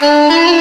Música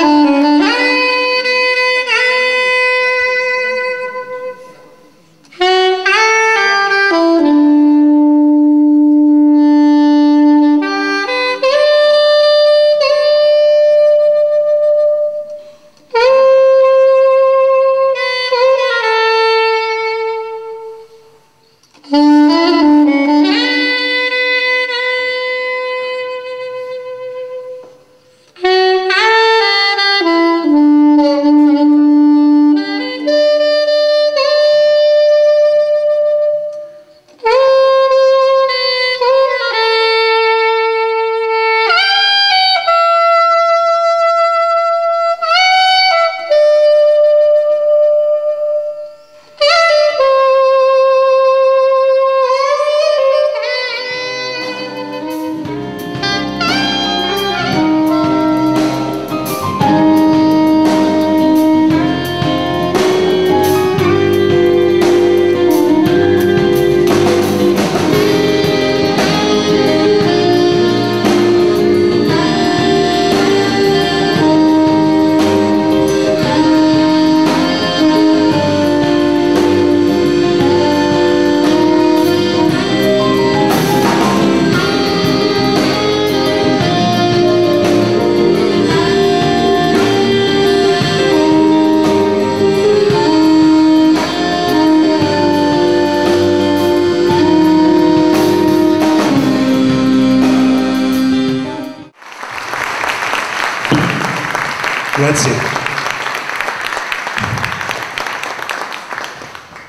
Grazie.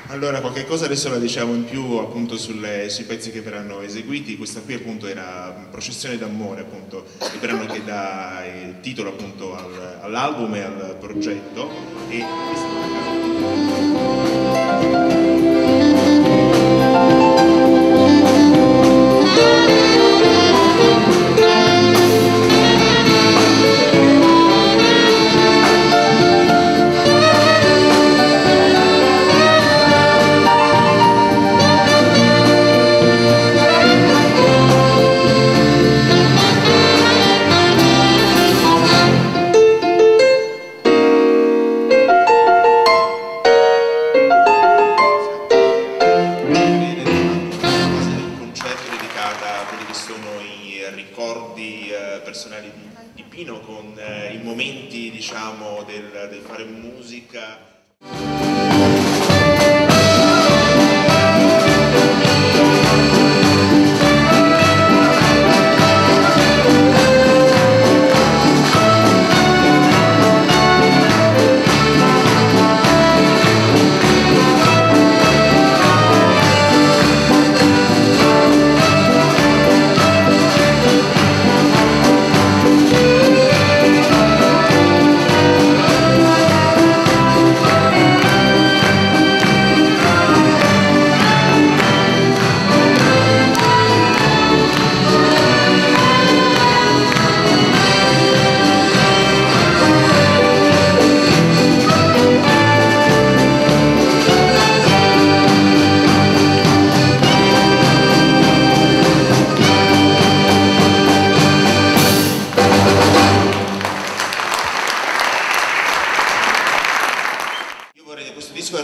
Allora, qualche cosa adesso la diciamo in più appunto sulle, sui pezzi che verranno eseguiti. Questa qui appunto era Processione d'amore, appunto, il brano che dà il titolo appunto al, all'album e al progetto. E questa è una eh, personali di, di Pino con eh, i momenti diciamo del, del fare musica.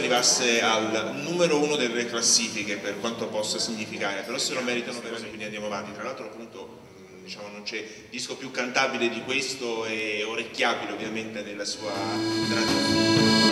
Arrivasse al numero uno delle classifiche per quanto possa significare, però se lo meritano per quindi andiamo avanti. Tra l'altro appunto diciamo, non c'è disco più cantabile di questo e orecchiabile ovviamente nella sua tradizione.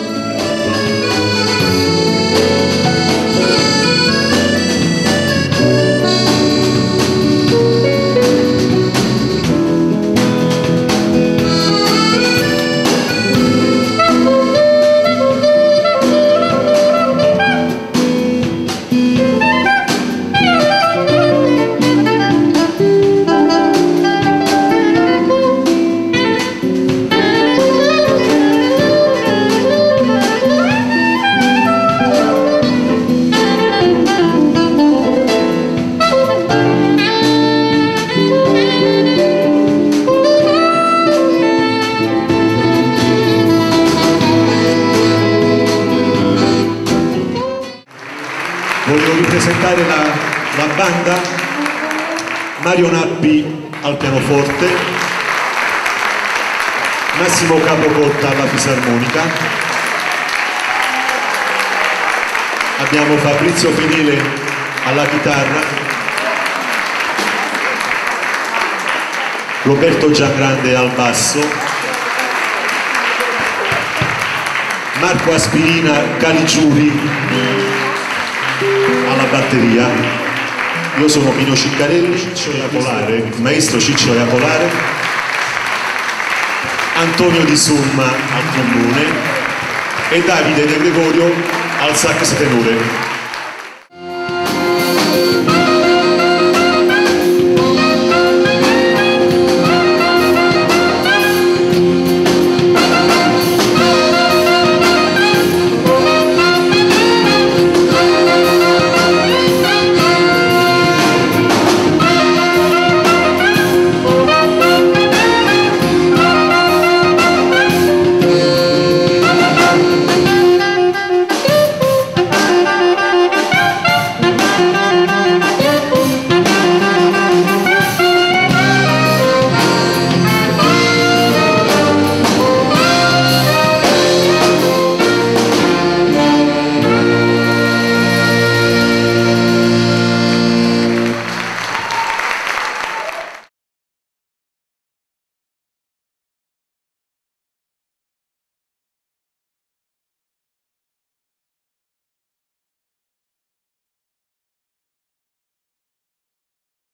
Voglio ripresentare la, la banda Mario Nappi al pianoforte, Massimo Capocotta alla fisarmonica, abbiamo Fabrizio Fedele alla chitarra, Roberto Giangrande al basso, Marco Aspirina Caligiuri alla batteria, io sono Pino Ciccarelli, Ciccio Iapolare, il maestro Ciccio Iapolare, Antonio Di Summa al trombone. E Davide De Gregorio al sax tenore.